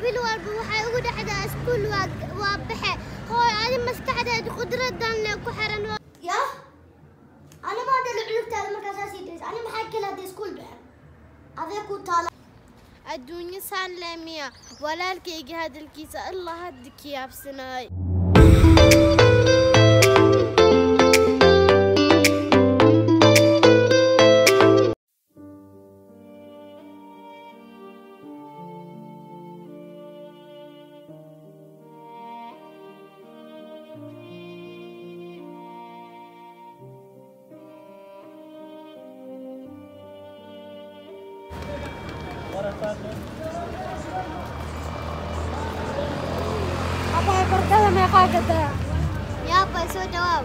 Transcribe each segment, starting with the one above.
بالورق وحيقول أحد أسكول وابحة خوي أنا مسكحت هذه قدرة دان لكو حرن و... يا؟ أنا ما أدري لعلوك تالي مركز أسيدريس أنا محاكي لها دي سكول بحة هذا يكون تالا الدنيا سان لمية ولا لكي هذا الكيس الله هدك يا بسناي Abay bardada meeqaa gadaa? yaabay soo dhawaab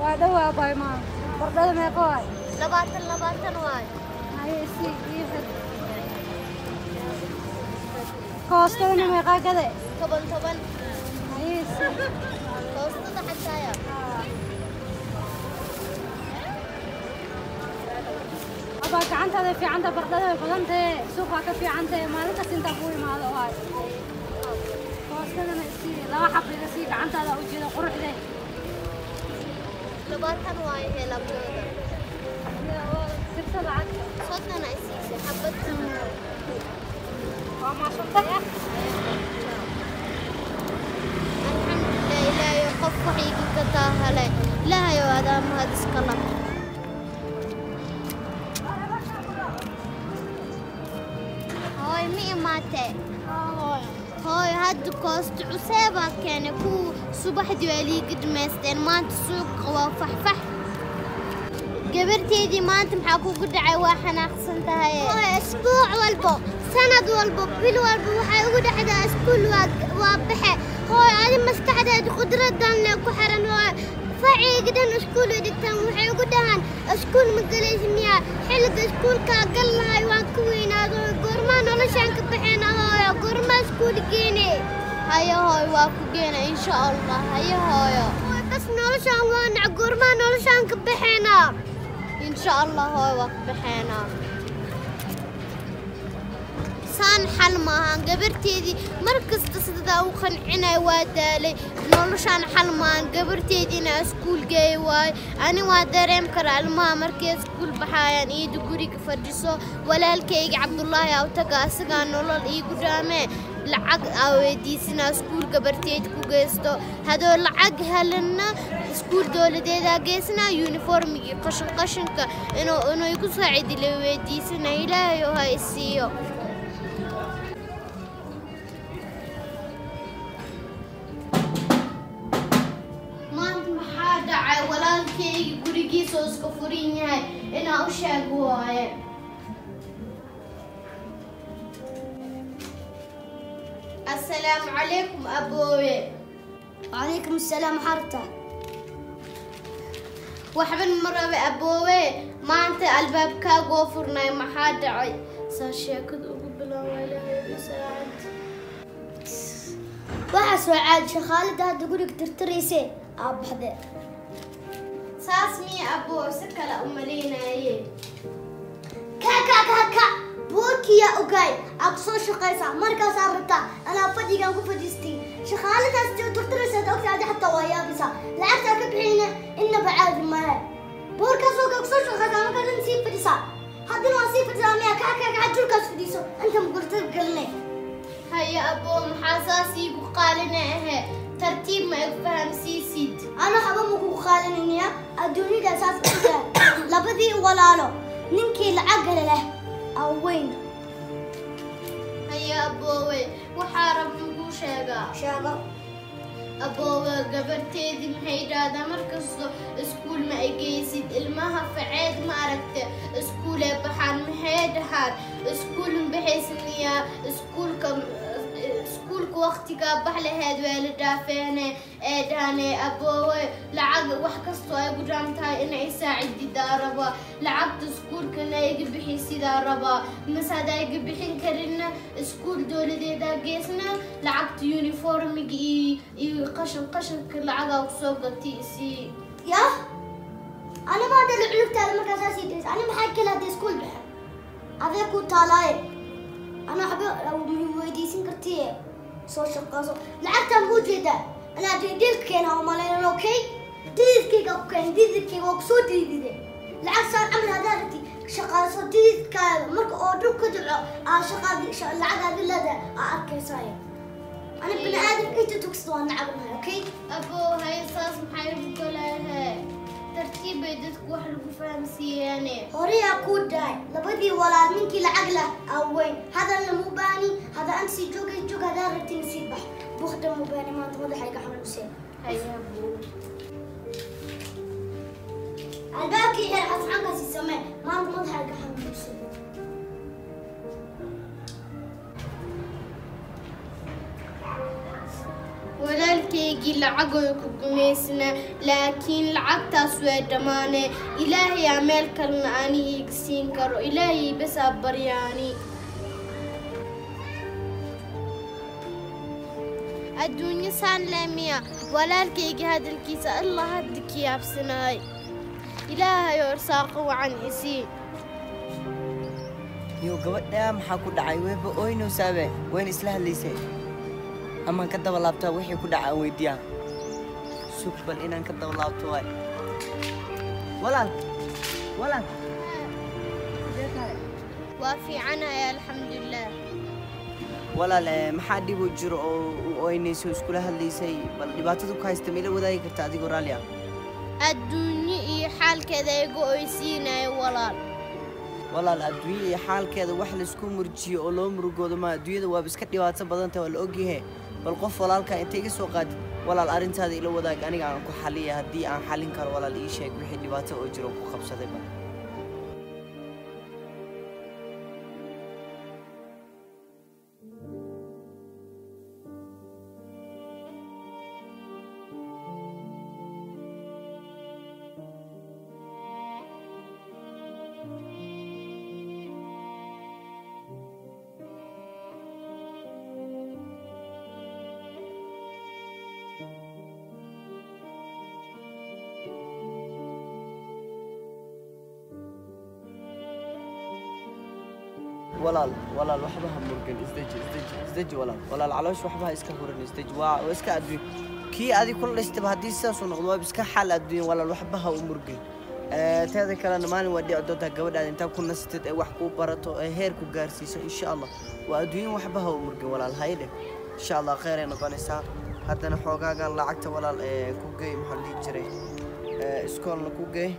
Waa dhowaa abay maa. Bardada meeqa waay? labaatan labaatan waay Haye isii ii xid. Koostadana meeqaa gaday? toban toban Haye isii. koostada xataaya كانت في عند برد هذا فلان ده سوق هذا في عند ما لنا سنتا بوي ما هذا واي خلاص كنا نسي لا حب نسي كانت هذا وجد قرح ده لبارح واي هي لبارح لا سرت العك صوتنا نسي حبت ما صوتك الحمد لله لا يقف حيك كتاهلا لا يوادم هذا سكلم هاي مي ماتي هاي. هاي هاد كوست عسيبا كان كو صبح ديالي قد ما استن ما تسوق وفح فح قبرتي دي ما محاكو قد عي وإحنا خصنت هاي أسبوع والبو. سند والبو. بل والبو. وحاي قد عدا اسكول وابحي هاي أنا مستعدة قدرة دان لكو waa faceyga dhan iskuul ay dhigtaan waxay ugu dhahaan iskuul ma galaysa miyaa xilliga iskuulkaa gal lahay waan ka weynaado goormaa noloshaan ka baxeena hooyo goormaa iskuul geene hayo hooy waa ku geena insha allah hayo hooyo bas noloshaan waa nac goormaa سان حل ما هان قبرتي دي مركز تصدد أو خن عنا وادالي. نولشان حل ما هان قبرتي دي ناس كل جاي واي. أنا وادريم كر علما مركز كل بحاي يعني دقوري كفرجسو. ولا الكيج عبد الله يا وتقاس قال نول الإي قدامه لعق أو دي سنا سكول قبرتي دي كوجستو هذول لعق هلنا سكول دول دي دا جيسنا. يونيفورم قشن قشن كا إنه إنه يكون سعيد لو دي سنا إلى يو هاي السيو fofurinha e eu não chego aí. السلام عليكم أبوي. وعليكم السلام حرتة وحب المرة بأبوي ما أنت الباب كا قوفرنا ما حد عي ساشي أكد أقبل أولا يا بساعد واحد سعاد شخالد هاد يقولك ترتريسي. أبحث saas miya aboo si kale u malaynaye ka buurkiya ogaay aa ku soo markaasaa rabtaa anaa fadhigaan ku fadhiistay shaqaaladaas jee tirtiraysaad ogta adi xataa waa yaabisaa lacagtaa ka bixina innaba caadi maahe buurkaas ogaa ku soo shaqaysaa markaasan sii fadhisaa haddana waa sii fadhisaa miya ka julkaas fadhiiso inta haya aboo maxaa saas iigu qaalina ahe tartiib ma ig fahamsiisid ana haba maku qaadanaya adduunyada saas udaa labadii walaalo ninkii lacag hele leh aa weyn haya aboowe waxaa rab maguu sheegaa sheego aboowe gabarteedii maxay dhahdaa markasto iskuul ma ay geysid ilmaha faceed ma aragte iskuulee baxaan maxay dhahaan iskuul baxaysniyaa iskuulka وقتي قابح لهاد ويل دافيني ايداني ابوه لعق وحكستو ايقو جانتاي ان عيسى عدي داربا. لعق تسكول كنا يقبحي سي داربا. مسا دا يقبحين كرنا سكول دولي دي دا قيسنا. لعق تيونيفورم يقي يقشل قشل كل لعق اوكسو قطي سي. يا؟ أنا ما دا لعلوك تالي مكاسا سي ديس أنا محاكي لها دي سكول بحر. افيكو تالاي. أنا حبي لو مهم ويدي سنكرتي صوت القصر لعبتها مو جدا. أنا دي ديسكي أنا مالين أوكي؟ ديسكي قبل كان ديسكي وقصو دي دي. دي لعب صار عمل هذاتي شقال صوت ديسكي مرك أو دو كدعو آه شقال دي شقال لعب هذي لدى آه أركي صاير أنا ابن آدم انت تقصدوا نلعب أوكي؟ أبو هاي صاص محايب كلها ترتيب يدك واحد فرنسيانه أوري اكو داي لبدي ولا منك العقلة أوين. هذا اللي مو باني هذا انت سي جوج هذا رتي نسيت بح بخدم مو باني ما تغدى حق احمد حسين هيا بو. الباكي هي حس عنك ما تغدى حق احمد waa dhammaanee ilaahayaa meel kalena ani iiga siin karo ilaahay basaa baryaani adduunyo saan leemiya walaalkaygii hadalkiisa allah hadda ki yaabsanaay ilaahay orsaaqo wacan isii yo gabadhaa maxaa ku dhacay weyba oynowsaabe wayna isla hadlaysay amaan ka daba laabtaa wixii ku dhaca aan weydiiyaa sug bal inaan ka daba laabto waay walaal walaal sidee tahay waa fiicanahay alxamdulilah walaal eh, maxaa dhib u jiro oo u oynayso iskula hadlaysay bal dhibaatada ku haysta ma ila wadaagi karta adigoo raalli ah adduunyo iyo xaalkeeda iga oysiinayo walaal walaal adduunya iyo xaalkeeda wax laisku murjiyo oo loo murugoodo ma adduunyada waaba iska dhibaato badanta waa la ogyahe bal qof walaalka inta iga soo qaadid walaal arrintaada ila wadaag aniga aan ku xaliya haddii aan xallin karo walaal ii sheeg wixii dhibaato oo jiro ku qabsaday bal ولال ولال وحبها مرجان استج استج استج ولال. ولال على وش وحبها إسكا كورن استج وا وإسكا أدري كي أدي كل اللي استبه هدي ساس ونقد ما بس كحال أدري ولال وحبها ومرجان آه، تهذا كلام ما نودي عدوتها قبل أن تاب كل ناس تد وحكو برتو آه، هيركو جارسيس إن شاء الله. وأدري وحبها ومرجان ولال هايله إن شاء الله خير إنه قال إسحاق هذا نحوقا قال لعكت ولال آه، كوجي محلي جري. إسكون لكوجي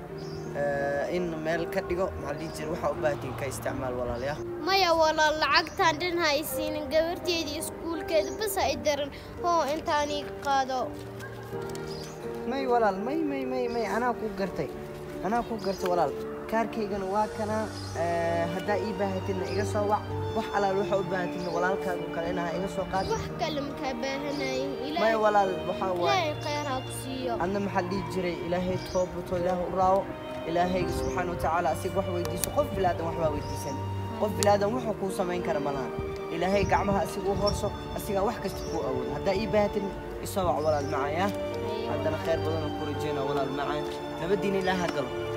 إن مال كديكو معلين جروا حباتين كاستعمال ولا ليه؟ ما يا ولا العق تاندن هاي سين قبر تيجي سكول كده بس أقدرن هو إنتاني قادو. ما يا ولا ما ما ما ما أنا أكو قرتي أنا أكو قرتي ولا كاركي جن واكنا هدائي بهتين إيجا سوا وح على روح أباتين ولا الكل كلنا إيجا سوا قاد. وح كلم كبهناي. ما يا ولا وح. لا قيرابسيا. عندنا محلية جري إلهي توب وتو إلهي راو. إلهي سبحانه وتعالى أسيق وحوى يديس قف بلادا وحوى يديس قف بلادا وحوى كو سمين كرمالان إلهي قعمها أسيق وحرصو أسيق وحكا استفو أول. هدا إيبات يصوع ولا المعايا. أيوه. هدا نخير بلنا كوريجينا ولا المعايا. نبدين إلهي قلب.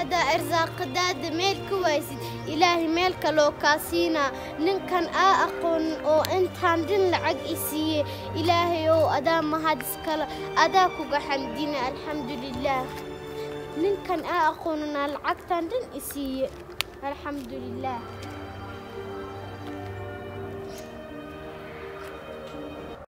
هذا إرزاق داد ميل كويس. إلهي ميلك لو كاسينا. ننكن أقون أو أنت هم دين لعق إسي. إلهي أو أدام ما هاد سكال أداك وقحمدين الحمد لله. ننكن أقوننا العق تان دين إسي. الحمد لله.